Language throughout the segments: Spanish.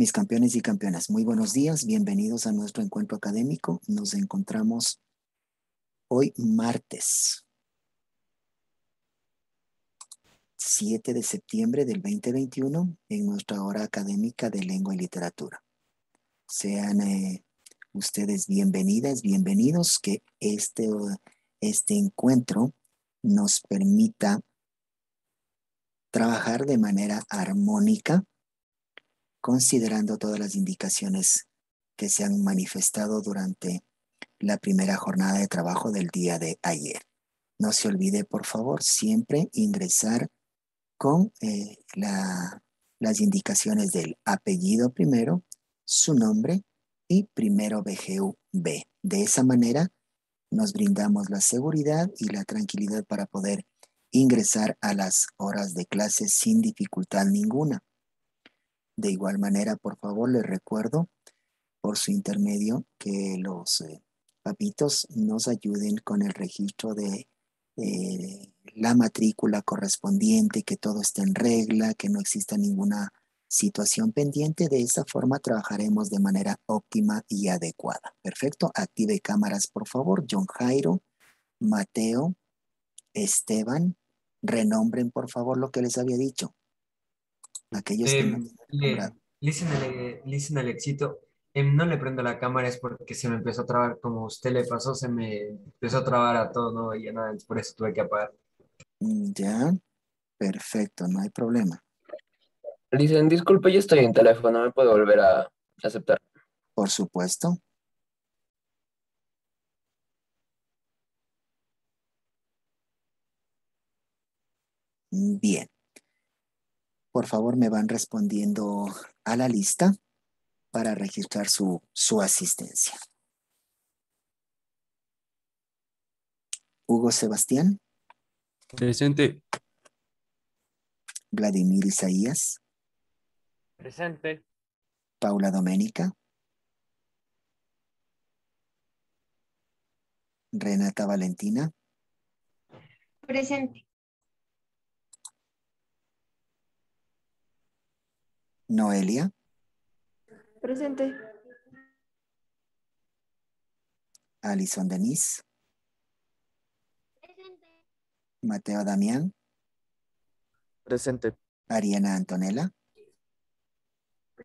Mis campeones y campeonas, muy buenos días, bienvenidos a nuestro encuentro académico. Nos encontramos hoy martes 7 de septiembre del 2021 en nuestra hora académica de lengua y literatura. Sean eh, ustedes bienvenidas, bienvenidos, que este, este encuentro nos permita trabajar de manera armónica considerando todas las indicaciones que se han manifestado durante la primera jornada de trabajo del día de ayer. No se olvide, por favor, siempre ingresar con eh, las indicaciones del apellido primero, su nombre y primero BGUB. De esa manera nos brindamos la seguridad y la tranquilidad para poder ingresar a las horas de clase sin dificultad ninguna. De igual manera, por favor, les recuerdo por su intermedio que los eh, papitos nos ayuden con el registro de eh, la matrícula correspondiente, que todo esté en regla, que no exista ninguna situación pendiente. De esa forma trabajaremos de manera óptima y adecuada. Perfecto. Active cámaras, por favor. John Jairo, Mateo, Esteban. Renombren, por favor, lo que les había dicho. Aquellos que no em, Listen al éxito. Em, no le prendo la cámara es porque se me empezó a trabar, como usted le pasó, se me empezó a trabar a todo, ¿no? Y nada, por eso tuve que apagar. Mm, ya, perfecto, no hay problema. Dicen, disculpe, yo estoy en teléfono, ¿me puedo volver a aceptar? Por supuesto. Bien. Por favor, me van respondiendo a la lista para registrar su, su asistencia. Hugo Sebastián. Presente. Vladimir Isaías. Presente. Paula Doménica. Renata Valentina. Presente. Noelia. Presente. Alison Denise. Presente. Mateo Damián. Presente. Ariana Antonella.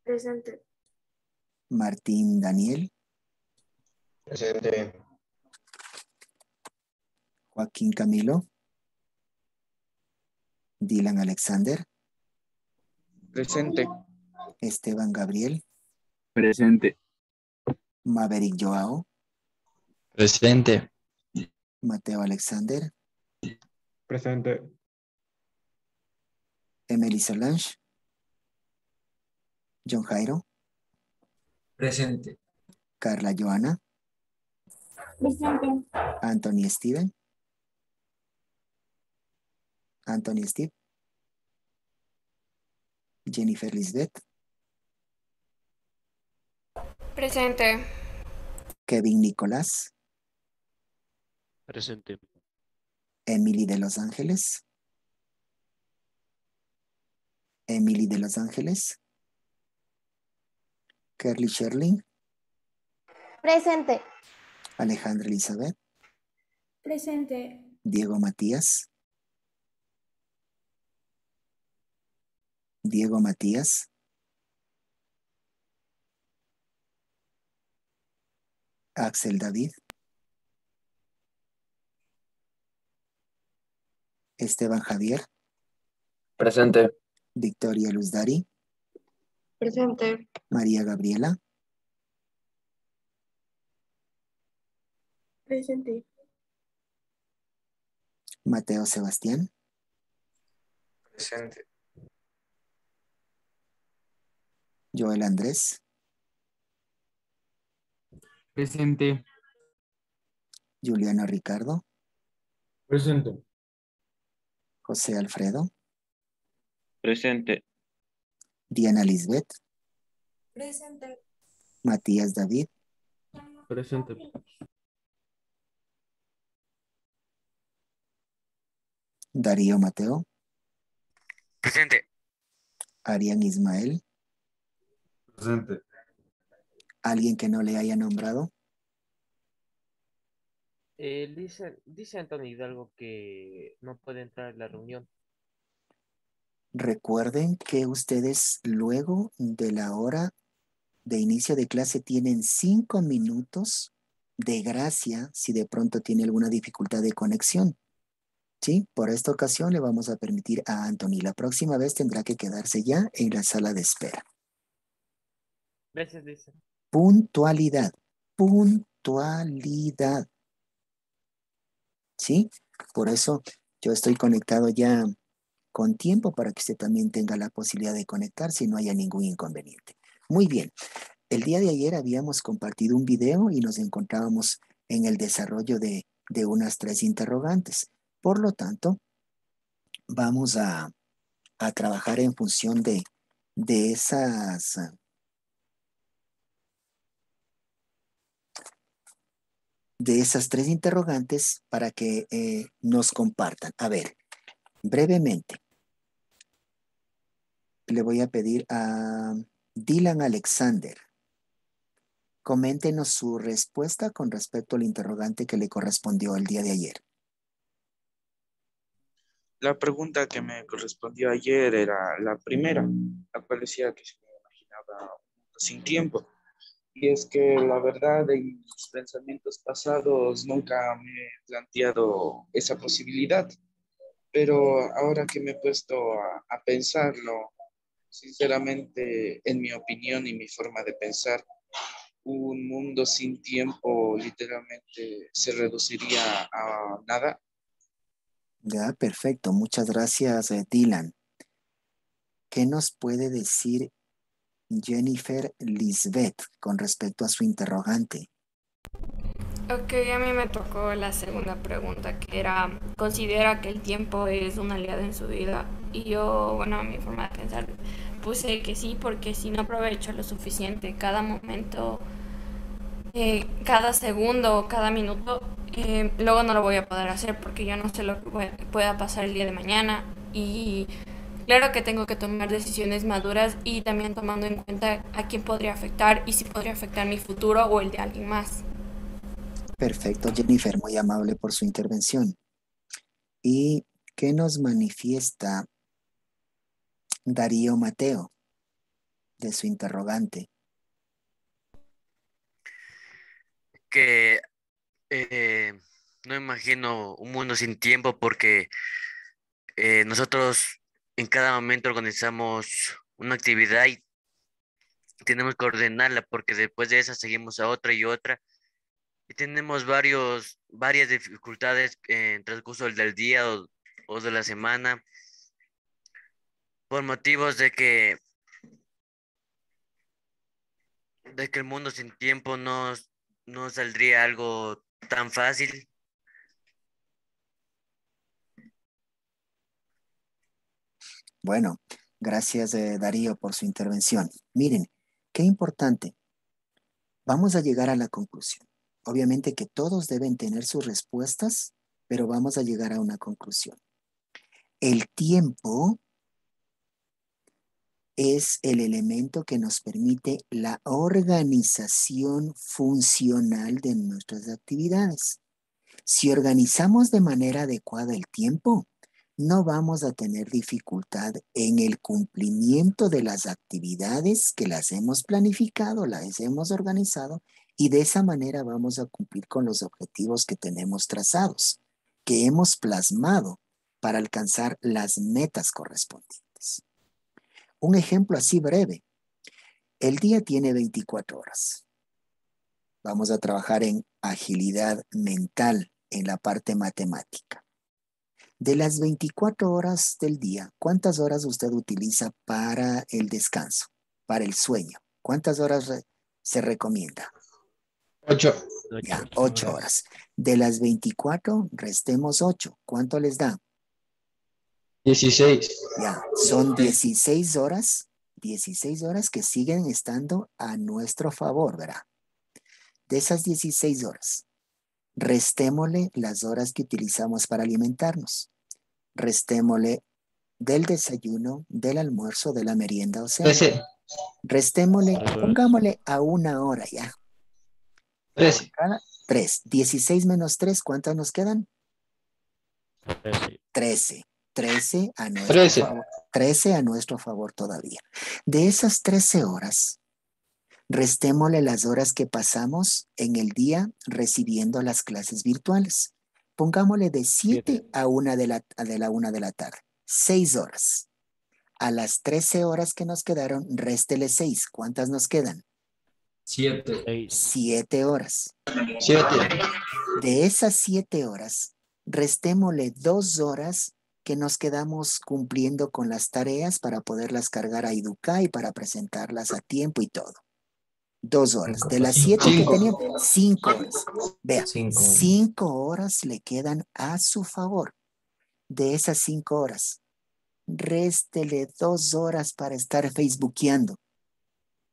Presente. Martín Daniel. Presente. Joaquín Camilo. Dylan Alexander. Presente. Esteban Gabriel. Presente. Maverick Joao. Presente. Mateo Alexander. Presente. Emily Solange. John Jairo. Presente. Carla Joana. Presente. Anthony Steven. Anthony Steve. Jennifer Lisbeth. Presente. Kevin Nicolás. Presente. Emily de Los Ángeles. Emily de Los Ángeles. Kerly Sherling. Presente. Alejandra Elizabeth. Presente. Diego Matías. Diego Matías. Axel David. Esteban Javier. Presente. Victoria Luz Dari. Presente. María Gabriela. Presente. Mateo Sebastián. Presente. Joel Andrés. Presente. Juliano Ricardo. Presente. José Alfredo. Presente. Diana Lisbeth. Presente. Matías David. Presente. Darío Mateo. Presente. Arián Ismael. Presente. ¿Alguien que no le haya nombrado? Eh, dice, dice Antonio Hidalgo que no puede entrar en la reunión. Recuerden que ustedes luego de la hora de inicio de clase tienen cinco minutos de gracia si de pronto tiene alguna dificultad de conexión. Sí, por esta ocasión le vamos a permitir a Anthony. La próxima vez tendrá que quedarse ya en la sala de espera. Veces dice. Puntualidad, puntualidad. ¿Sí? Por eso yo estoy conectado ya con tiempo para que usted también tenga la posibilidad de conectar si no haya ningún inconveniente. Muy bien. El día de ayer habíamos compartido un video y nos encontrábamos en el desarrollo de, de unas tres interrogantes. Por lo tanto, vamos a, a trabajar en función de, de esas de esas tres interrogantes para que eh, nos compartan. A ver, brevemente, le voy a pedir a Dylan Alexander. Coméntenos su respuesta con respecto al interrogante que le correspondió el día de ayer. La pregunta que me correspondió ayer era la primera, la cual decía que se me imaginaba sin tiempo. Y es que la verdad en mis pensamientos pasados nunca me he planteado esa posibilidad. Pero ahora que me he puesto a, pensarlo, sinceramente, en mi opinión y mi forma de pensar, un mundo sin tiempo literalmente se reduciría a nada. Ya, perfecto. Muchas gracias, eh, Dylan. ¿Qué nos puede decir Jennifer Lisbeth con respecto a su interrogante? Ok, a mí me tocó la segunda pregunta, que era, ¿considera que el tiempo es un aliado en su vida? Y yo, bueno, mi forma de pensar, puse que sí, porque si no aprovecho lo suficiente cada momento, eh, cada segundo, cada minuto, eh, luego no lo voy a poder hacer porque ya no sé lo que pueda pasar el día de mañana. Y claro que tengo que tomar decisiones maduras y también tomando en cuenta a quién podría afectar y si podría afectar mi futuro o el de alguien más. Perfecto, Jennifer, muy amable por su intervención. ¿Y qué nos manifiesta Darío Mateo de su interrogante? Que eh, no imagino un mundo sin tiempo porque eh, nosotros en cada momento organizamos una actividad y tenemos que ordenarla porque después de esa seguimos a otra y otra y tenemos varios, varias dificultades en transcurso del día o, o de la semana por motivos de que de que el mundo sin tiempo no, no saldría algo tan fácil. Bueno, gracias eh, Darío por su intervención. Miren, qué importante. Vamos a llegar a la conclusión. Obviamente que todos deben tener sus respuestas, pero vamos a llegar a una conclusión. El tiempo es el elemento que nos permite la organización funcional de nuestras actividades. Si organizamos de manera adecuada el tiempo, no vamos a tener dificultad en el cumplimiento de las actividades que las hemos planificado, las hemos organizado y de esa manera vamos a cumplir con los objetivos que tenemos trazados, que hemos plasmado para alcanzar las metas correspondientes. Un ejemplo así breve. El día tiene 24 horas. Vamos a trabajar en agilidad mental en la parte matemática. De las 24 horas del día, ¿cuántas horas usted utiliza para el descanso, para el sueño? ¿Cuántas horas se recomienda? Ocho. Ya, ocho horas. De las 24, restemos ocho. ¿Cuánto les da? 16. Ya, son 16 horas, 16 horas que siguen estando a nuestro favor, ¿verdad? De esas 16 horas, restémosle las horas que utilizamos para alimentarnos. Restémosle del desayuno, del almuerzo, de la merienda, o sea, Restémosle, pongámosle a una hora ya. 13. 3. 16 menos 3, ¿cuántas nos quedan? 13. 13. 13 a nuestro 13. favor. 13 a nuestro favor todavía. De esas 13 horas, restémosle las horas que pasamos en el día recibiendo las clases virtuales. Pongámosle de 7 a 1 de la, de la 1 de la tarde. 6 horas. A las 13 horas que nos quedaron, réstele 6. ¿Cuántas nos quedan? Siete. 7 horas. 7. De esas 7 horas, restémosle 2 horas que nos quedamos cumpliendo con las tareas para poderlas cargar a Educa y para presentarlas a tiempo y todo. Dos horas. De las siete que teníamos, cinco horas. Vea, Cinco. cinco horas le quedan a su favor. De esas cinco horas, réstele dos horas para estar facebookeando.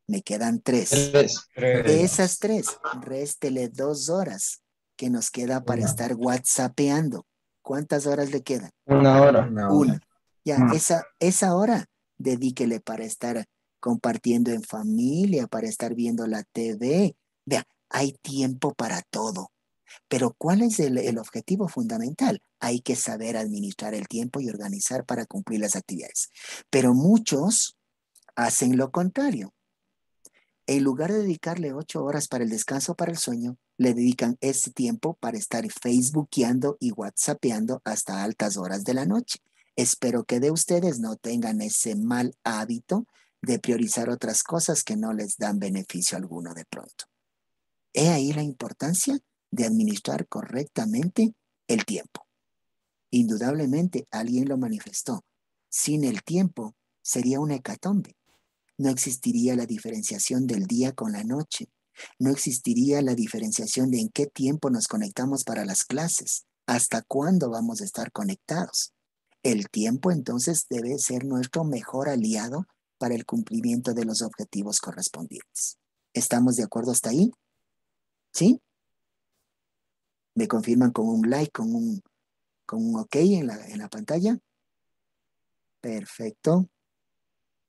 Me quedan tres. 3. De esas tres, réstele dos horas que nos queda para Una. estar whatsappeando. ¿Cuántas horas le quedan? Una hora. Una Una. Ya, Mm. esa, esa hora, dedíquele para estar compartiendo en familia, para estar viendo la TV. Vea, hay tiempo para todo. Pero ¿cuál es el, objetivo fundamental? Hay que saber administrar el tiempo y organizar para cumplir las actividades. Pero muchos hacen lo contrario. En lugar de dedicarle ocho horas para el descanso, para el sueño, le dedican ese tiempo para estar facebookeando y whatsappeando hasta altas horas de la noche. Espero que de ustedes no tengan ese mal hábito de priorizar otras cosas que no les dan beneficio alguno de pronto. He ahí la importancia de administrar correctamente el tiempo. Indudablemente alguien lo manifestó. Sin el tiempo sería una hecatombe. No existiría la diferenciación del día con la noche. No existiría la diferenciación de en qué tiempo nos conectamos para las clases, hasta cuándo vamos a estar conectados. El tiempo entonces debe ser nuestro mejor aliado para el cumplimiento de los objetivos correspondientes. ¿Estamos de acuerdo hasta ahí? ¿Sí? ¿Me confirman con un like, con un, con un ok en la, en la pantalla? Perfecto.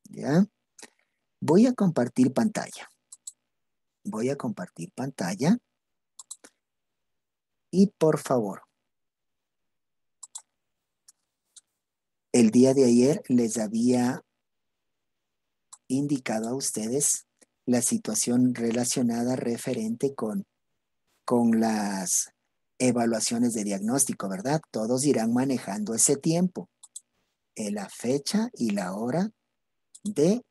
¿Ya? Voy a compartir pantalla. Voy a compartir pantalla. Y por favor, el día de ayer les había indicado a ustedes la situación relacionada referente con, con las evaluaciones de diagnóstico, ¿verdad? Todos irán manejando ese tiempo, eh, la fecha y la hora de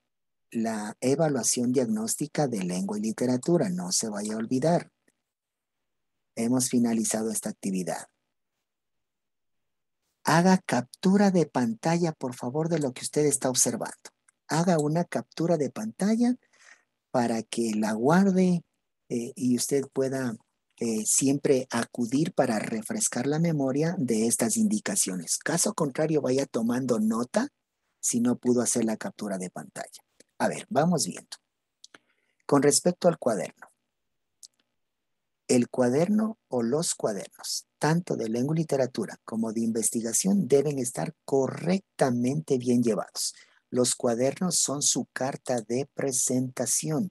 la evaluación diagnóstica de lengua y literatura. No se vaya a olvidar. Hemos finalizado esta actividad. Haga captura de pantalla, por favor, de lo que usted está observando. Haga una captura de pantalla para que la guarde eh, y usted pueda eh, siempre acudir para refrescar la memoria de estas indicaciones. Caso contrario, vaya tomando nota si no pudo hacer la captura de pantalla. A ver, vamos viendo. Con respecto al cuaderno. El cuaderno o los cuadernos, tanto de lengua y literatura como de investigación, deben estar correctamente bien llevados. Los cuadernos son su carta de presentación.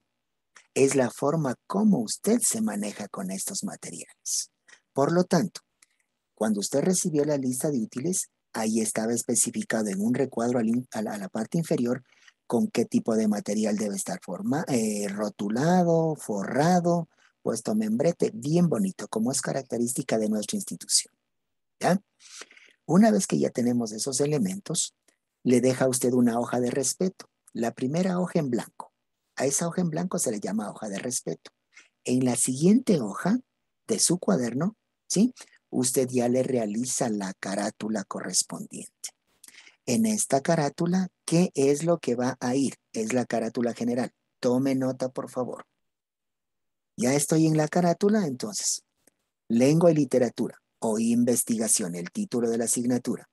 Es la forma como usted se maneja con estos materiales. Por lo tanto, cuando usted recibió la lista de útiles, ahí estaba especificado en un recuadro a la, parte inferior con qué tipo de material debe estar forma, eh, rotulado, forrado, puesto membrete, bien bonito, como es característica de nuestra institución. ¿Ya? Una vez que ya tenemos esos elementos, le deja a usted una hoja de respeto. La primera hoja en blanco. A esa hoja en blanco se le llama hoja de respeto. En la siguiente hoja de su cuaderno, ¿sí? Usted ya le realiza la carátula correspondiente. En esta carátula, ¿qué es lo que va a ir? Es la carátula general. Tome nota, por favor. Ya estoy en la carátula, entonces. Lengua y literatura o investigación, el título de la asignatura.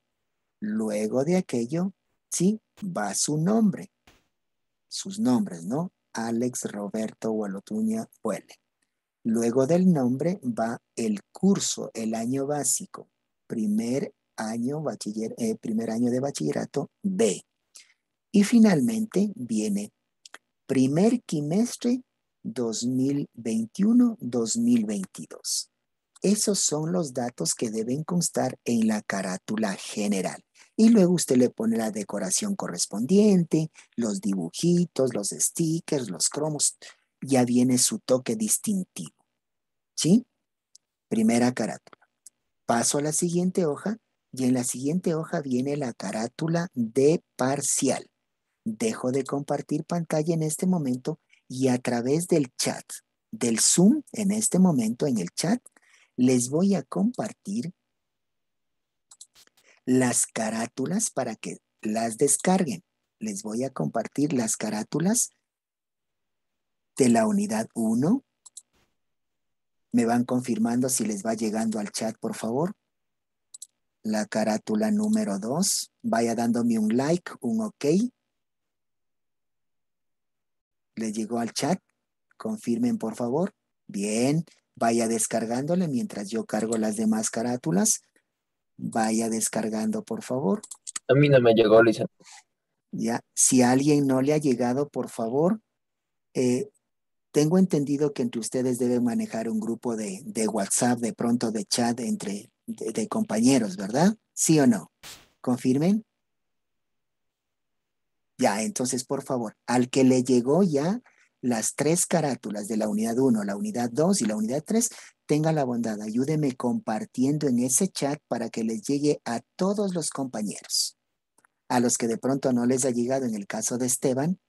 Luego de aquello, sí, va su nombre. Sus nombres, ¿no? Alex Roberto Gualotuña Puele. Luego del nombre va el curso, el año básico. Primer año, bachiller, eh, primer año de bachillerato B. Y finalmente viene primer quimestre 2021-2022. Esos son los datos que deben constar en la carátula general. Y luego usted le pone la decoración correspondiente, los dibujitos, los stickers, los cromos. Ya viene su toque distintivo. ¿Sí? Primera carátula. Paso a la siguiente hoja y en la siguiente hoja viene la carátula de parcial. Dejo de compartir pantalla en este momento y a través del chat, del Zoom, en este momento en el chat, les voy a compartir las carátulas para que las descarguen. Les voy a compartir las carátulas de la unidad 1. Me van confirmando si les va llegando al chat, por favor. La carátula número 2. Vaya dándome un like, un ok. ¿Le llegó al chat? Confirmen, por favor. Bien, vaya descargándole mientras yo cargo las demás carátulas. Vaya descargando, por favor. A mí no me llegó, Lisa. Ya, si a alguien no le ha llegado, por favor, eh, tengo entendido que entre ustedes deben manejar un grupo de, WhatsApp, de pronto de chat entre de compañeros, ¿verdad? ¿Sí o no? ¿Confirmen? Ya, entonces, por favor, al que le llegó ya las tres carátulas de la unidad 1, la unidad 2 y la unidad 3, tenga la bondad, ayúdeme compartiendo en ese chat para que les llegue a todos los compañeros. A los que de pronto no les ha llegado, en el caso de Esteban,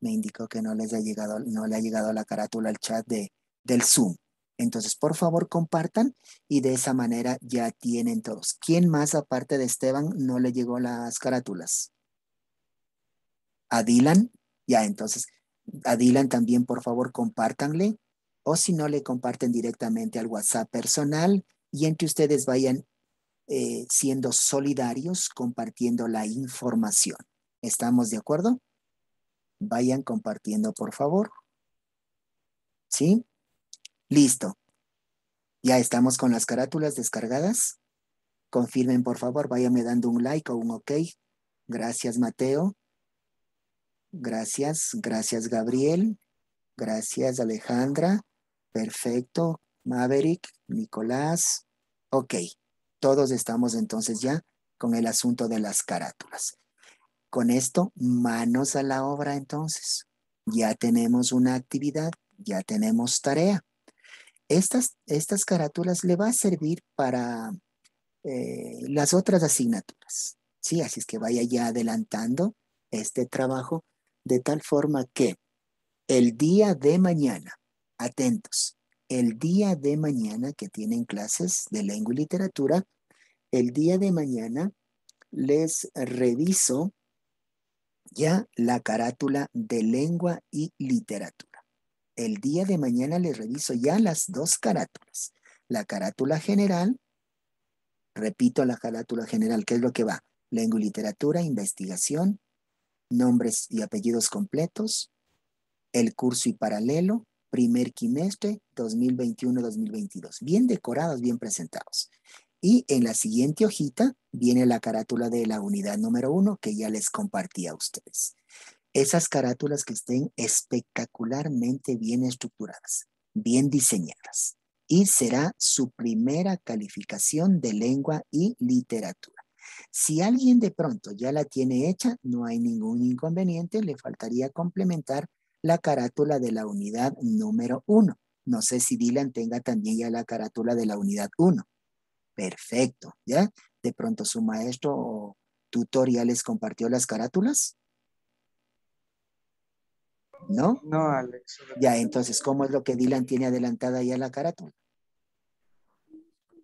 me indicó que no les ha llegado, no le ha llegado la carátula al chat de, del Zoom. Entonces, por favor, compartan y de esa manera ya tienen todos. ¿Quién más aparte de Esteban no le llegó las carátulas? a Dylan, ya entonces a Dylan también por favor compártanle o si no le comparten directamente al WhatsApp personal y entre ustedes vayan eh, siendo solidarios compartiendo la información. ¿Estamos de acuerdo? Vayan compartiendo por favor. ¿Sí? Listo. Ya estamos con las carátulas descargadas. Confirmen por favor, váyanme dando un like o un ok. Gracias Mateo. Gracias, gracias Gabriel. Gracias Alejandra. Perfecto. Maverick, Nicolás. Ok, todos estamos entonces ya con el asunto de las carátulas. Con esto, manos a la obra entonces. Ya tenemos una actividad, ya tenemos tarea. Estas, estas carátulas le va a servir para eh, las otras asignaturas. Sí, así es que vaya ya adelantando este trabajo de tal forma que el día de mañana, atentos, el día de mañana que tienen clases de lengua y literatura, el día de mañana les reviso ya la carátula de lengua y literatura. El día de mañana les reviso ya las dos carátulas. La carátula general, repito la carátula general, ¿qué es lo que va? Lengua y literatura, investigación, nombres y apellidos completos, el curso y paralelo, primer quimestre 2021-2022. Bien decorados, bien presentados. Y en la siguiente hojita viene la carátula de la unidad número uno que ya les compartí a ustedes. Esas carátulas que estén espectacularmente bien estructuradas, bien diseñadas. Y será su primera calificación de lengua y literatura. Si alguien de pronto ya la tiene hecha, no hay ningún inconveniente, le faltaría complementar la carátula de la unidad número uno. No sé si Dylan tenga también ya la carátula de la unidad uno. Perfecto, ¿ya? De pronto su maestro o tutor ya les compartió las carátulas. ¿No? No, Alex. Ya, entonces, ¿cómo es lo que Dylan tiene adelantada ya la carátula?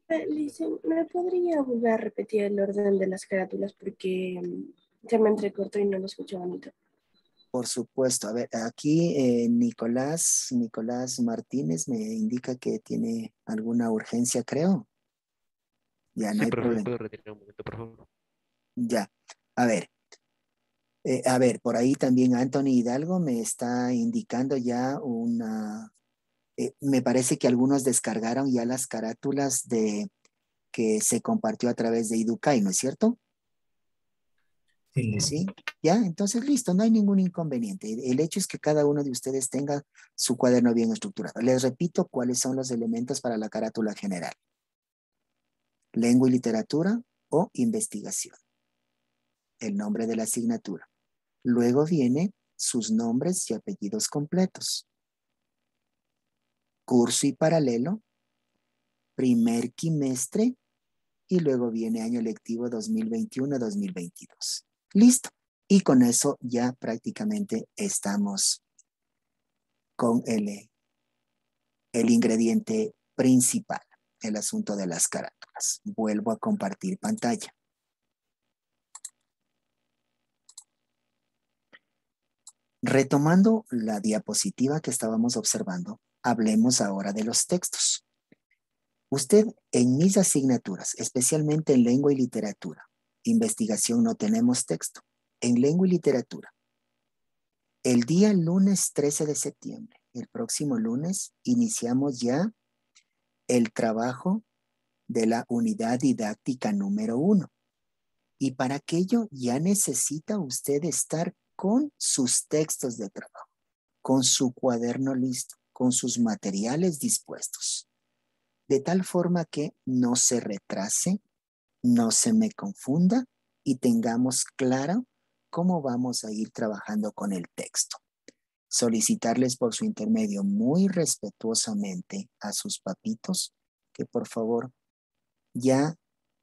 ¿Me podría volver a repetir el orden de las carátulas? Porque mm, se me entrecortó y no lo escucho bonito. Por supuesto. A ver, aquí eh, Nicolás, Nicolás Martínez me indica que tiene alguna urgencia, creo. Ya, no hay problema. ¿puedo retirar un momento, por favor? Ya. A ver. Eh, a ver, por ahí también Anthony Hidalgo me está indicando ya una eh, me parece que algunos descargaron ya las carátulas de que se compartió a través de Idukai, ¿no es cierto? ¿Sí? Ya, entonces listo, no hay ningún inconveniente. El hecho es que cada uno de ustedes tenga su cuaderno bien estructurado. Les repito cuáles son los elementos para la carátula general. Lengua y literatura o investigación. El nombre de la asignatura. Luego viene sus nombres y apellidos completos. Curso y paralelo. Primer quimestre. Y luego viene año lectivo 2021-2022. Listo. Y con eso ya prácticamente estamos con el, el ingrediente principal, el asunto de las carátulas. Vuelvo a compartir pantalla. Retomando la diapositiva que estábamos observando, hablemos ahora de los textos. Usted en mis asignaturas, especialmente en lengua y literatura, investigación no tenemos texto, en lengua y literatura, el día lunes 13 de septiembre, el próximo lunes, iniciamos ya el trabajo de la unidad didáctica número uno. Y para aquello ya necesita usted estar con sus textos de trabajo, con su cuaderno listo, con sus materiales dispuestos, de tal forma que no se retrase, no se me confunda y tengamos claro cómo vamos a ir trabajando con el texto. Solicitarles por su intermedio muy respetuosamente a sus papitos que por favor ya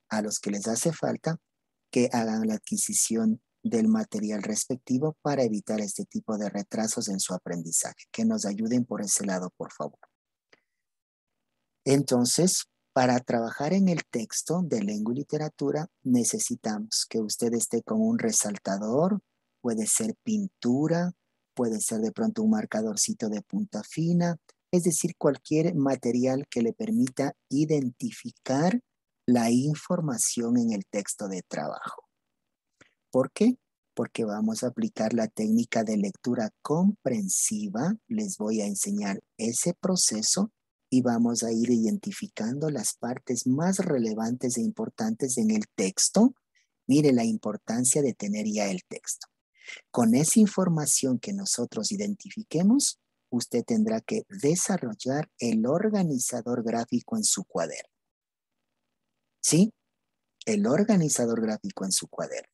a los que les hace falta que hagan la adquisición del material respectivo para evitar este tipo de retrasos en su aprendizaje. Que nos ayuden por ese lado, por favor. Entonces, para trabajar en el texto de lengua y literatura, necesitamos que usted esté con un resaltador, puede ser pintura, puede ser de pronto un marcadorcito de punta fina, es decir, cualquier material que le permita identificar la información en el texto de trabajo. ¿Por qué? Porque vamos a aplicar la técnica de lectura comprensiva. Les voy a enseñar ese proceso y vamos a ir identificando las partes más relevantes e importantes en el texto. Mire la importancia de tener ya el texto. Con esa información que nosotros identifiquemos, usted tendrá que desarrollar el organizador gráfico en su cuaderno. ¿Sí? El organizador gráfico en su cuaderno.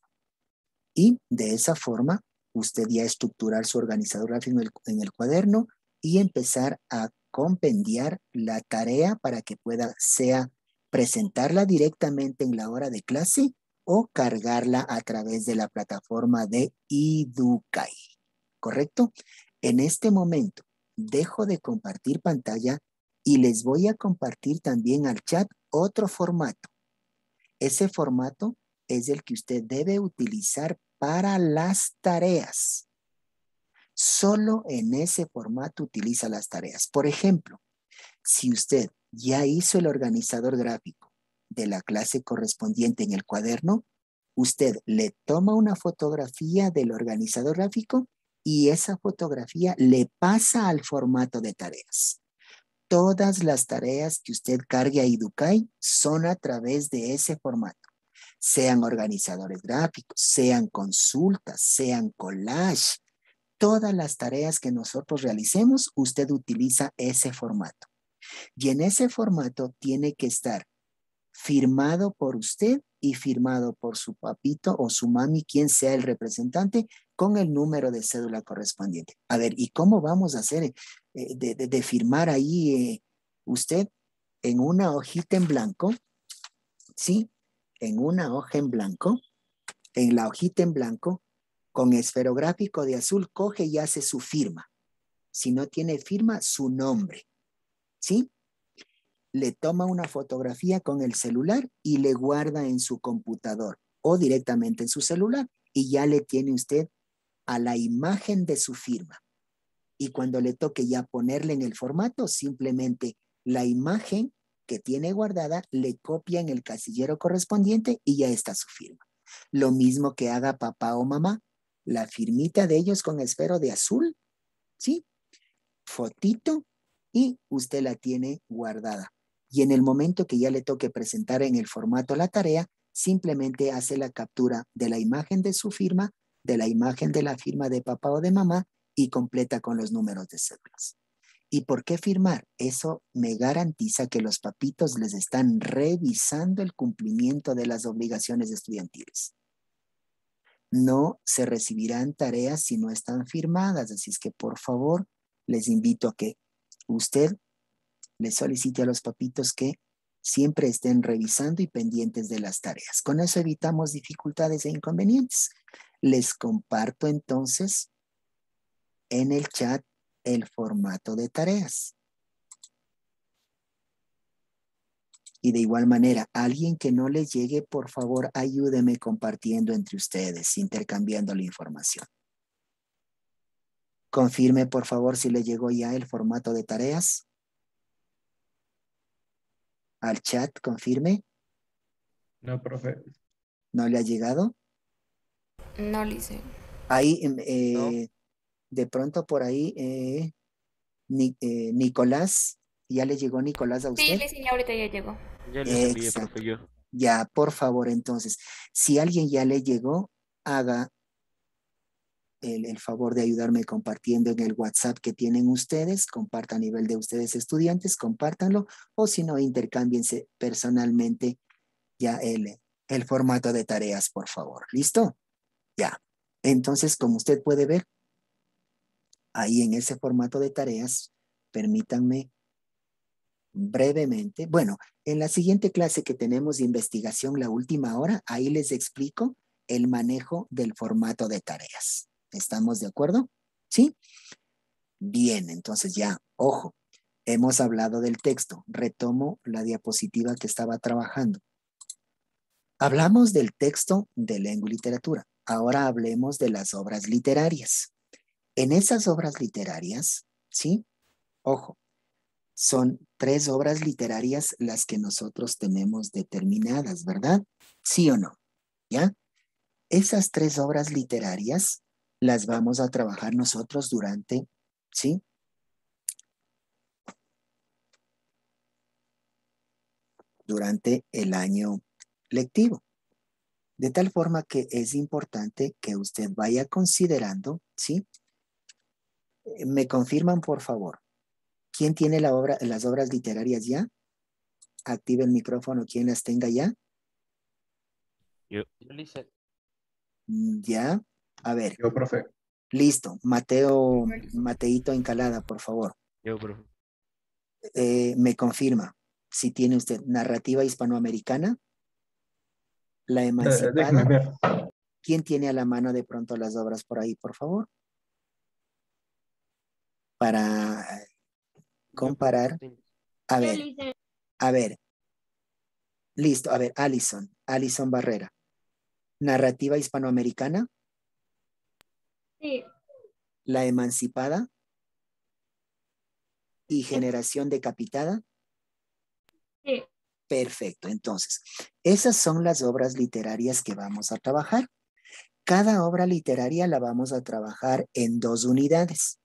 Y de esa forma, usted ya estructurar su organizador gráfico en el, cuaderno y empezar a compendiar la tarea para que pueda, sea presentarla directamente en la hora de clase o cargarla a través de la plataforma de Educai. ¿Correcto? En este momento, dejo de compartir pantalla y les voy a compartir también al chat otro formato. Ese formato es el que usted debe utilizar para las tareas. Solo en ese formato utiliza las tareas. Por ejemplo, si usted ya hizo el organizador gráfico de la clase correspondiente en el cuaderno, usted le toma una fotografía del organizador gráfico y esa fotografía le pasa al formato de tareas. Todas las tareas que usted cargue a Educai son a través de ese formato sean organizadores gráficos, sean consultas, sean collage, todas las tareas que nosotros realicemos, usted utiliza ese formato. Y en ese formato tiene que estar firmado por usted y firmado por su papito o su mami, quien sea el representante, con el número de cédula correspondiente. A ver, ¿y cómo vamos a hacer eh, de, firmar ahí eh, usted en una hojita en blanco? ¿Sí? En una hoja en blanco, en la hojita en blanco, con esferográfico de azul, coge y hace su firma. Si no tiene firma, su nombre. ¿Sí? Le toma una fotografía con el celular y le guarda en su computador o directamente en su celular y ya le tiene usted a la imagen de su firma. Y cuando le toque ya ponerle en el formato, simplemente la imagen que tiene guardada, le copia en el casillero correspondiente y ya está su firma. Lo mismo que haga papá o mamá, la firmita de ellos con esfero de azul, ¿sí? Fotito y usted la tiene guardada. Y en el momento que ya le toque presentar en el formato la tarea, simplemente hace la captura de la imagen de su firma, de la imagen de la firma de papá o de mamá y completa con los números de cédulas. ¿Y por qué firmar? Eso me garantiza que los papitos les están revisando el cumplimiento de las obligaciones estudiantiles. No se recibirán tareas si no están firmadas, así es que por favor les invito a que usted le solicite a los papitos que siempre estén revisando y pendientes de las tareas. Con eso evitamos dificultades e inconvenientes. Les comparto entonces en el chat el formato de tareas. Y de igual manera, alguien que no les llegue, por favor, ayúdeme compartiendo entre ustedes, intercambiando la información. Confirme, por favor, si le llegó ya el formato de tareas. Al chat, confirme. No, profe. ¿No le ha llegado? No, Lice. Ahí, em, eh, de pronto por ahí, eh, Ni- eh, Nicolás, ¿ya le llegó Nicolás a Sí, usted? Lice, ya ahorita ya llegó. Ya les envié, Exacto. profe, yo. Ya, por favor, entonces, si alguien ya le llegó, haga el, el favor de ayudarme compartiendo en el WhatsApp que tienen ustedes, compartan a nivel de ustedes estudiantes, compártanlo, o si no, intercámbiense personalmente ya el, el formato de tareas, por favor. ¿Listo? Ya. Entonces, como usted puede ver, ahí en ese formato de tareas, permítanme brevemente. Bueno, en la siguiente clase que tenemos de investigación, la última hora, ahí les explico el manejo del formato de tareas. ¿Estamos de acuerdo? ¿Sí? Bien, entonces ya, ojo, hemos hablado del texto. Retomo la diapositiva que estaba trabajando. Hablamos del texto de lengua y literatura. Ahora hablemos de las obras literarias. En esas obras literarias, ¿sí? Ojo, son tres obras literarias las que nosotros tenemos determinadas, ¿verdad? ¿Sí o no? ¿Ya? Esas tres obras literarias las vamos a trabajar nosotros durante, ¿sí? Durante el año lectivo. De tal forma que es importante que usted vaya considerando, ¿sí? ¿Me confirman, por favor? ¿Quién tiene la obra, las obras literarias ya? Active el micrófono, quien las tenga ya. Yo. Lice, Mm, Ya. A ver, Yo, profe. listo. Mateo, Mateito Encalada, por favor. Yo, profe. Eh, me confirma si tiene usted narrativa hispanoamericana, la déjeme emancipada. ver. ¿Quién tiene a la mano de pronto las obras por ahí, por favor? Para comparar. A ver, a ver. Listo, a ver, Alison, Alison Barrera. Narrativa hispanoamericana, Sí, la emancipada y generación decapitada. sí. Perfecto, entonces, esas son las obras literarias que vamos a trabajar. Cada obra literaria la vamos a trabajar en dos unidades.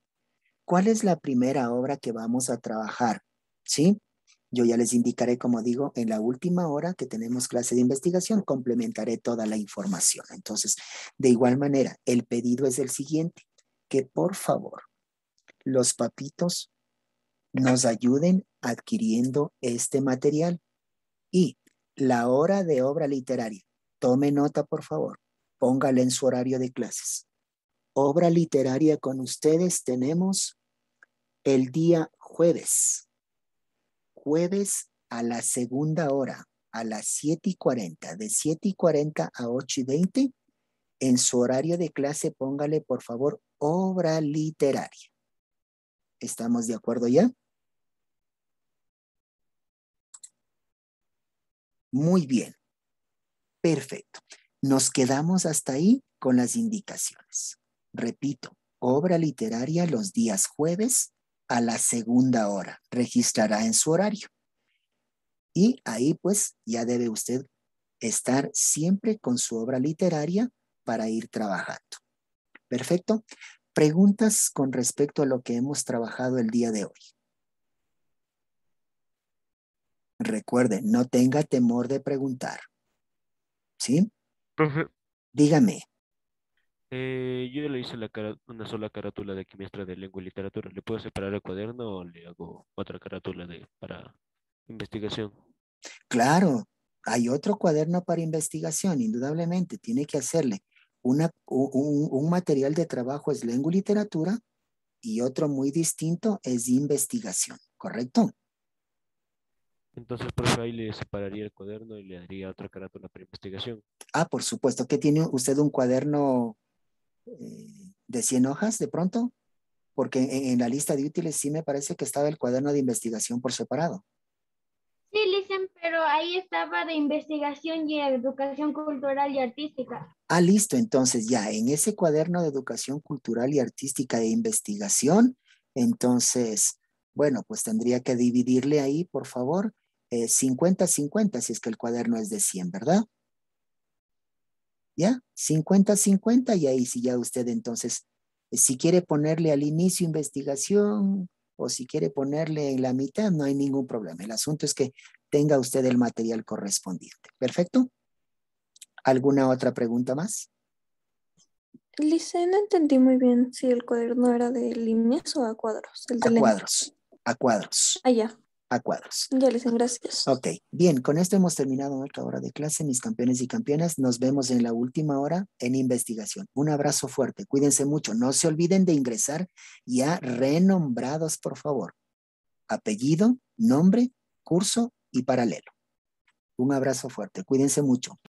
¿Cuál es la primera obra que vamos a trabajar? ¿Sí? Yo ya les indicaré, como digo, en la última hora que tenemos clase de investigación, complementaré toda la información. Entonces, de igual manera, el pedido es el siguiente, que por favor, los papitos nos ayuden adquiriendo este material. Y la hora de obra literaria, tome nota, por favor, póngala en su horario de clases. Obra literaria con ustedes tenemos el día jueves. Jueves a la segunda hora, a las 7 y 40, de 7 y 40 a 8 y 20. En su horario de clase, póngale, por favor, obra literaria. ¿Estamos de acuerdo ya? Muy bien. Perfecto. Nos quedamos hasta ahí con las indicaciones. Repito, obra literaria los días jueves a la segunda hora. Registrará en su horario. Y ahí pues ya debe usted estar siempre con su obra literaria para ir trabajando. Perfecto. Preguntas con respecto a lo que hemos trabajado el día de hoy. Recuerde, no tenga temor de preguntar. ¿Sí? Profe, Dígame. Eh, yo le hice la cara- una sola carátula de quimestra de lengua y literatura. ¿Le puedo separar el cuaderno o le hago otra carátula de, para investigación? Claro, hay otro cuaderno para investigación, indudablemente. Tiene que hacerle una, un, un material de trabajo es lengua y literatura y otro muy distinto es investigación, ¿correcto? Entonces, profe, ahí le separaría el cuaderno y le daría otra carátula para investigación. Ah, por supuesto. ¿Que tiene usted un cuaderno eh, de 100 hojas de pronto? Porque en, en la lista de útiles sí me parece que estaba el cuaderno de investigación por separado. Sí, Licen, pero ahí estaba de investigación y educación cultural y artística. Ah, listo. Entonces ya en ese cuaderno de educación cultural y artística de investigación, entonces, bueno, pues tendría que dividirle ahí, por favor, 50-50 si es que el cuaderno es de 100, ¿verdad? ¿Ya? 50-50 y ahí sí ya usted entonces, eh, si quiere ponerle al inicio investigación o si quiere ponerle en la mitad, no hay ningún problema. El asunto es que tenga usted el material correspondiente. ¿Perfecto? ¿Alguna otra pregunta más? Lice, no entendí muy bien si el cuaderno era de líneas o a cuadros. El de A cuadros, a cuadros, Ah, ya. A cuadros. Ya, Lice, gracias. Ok, bien, con esto hemos terminado nuestra hora de clase, mis campeones y campeonas. Nos vemos en la última hora en investigación. Un abrazo fuerte, cuídense mucho. No se olviden de ingresar ya renombrados, por favor. Apellido, nombre, curso y paralelo. Un abrazo fuerte, cuídense mucho.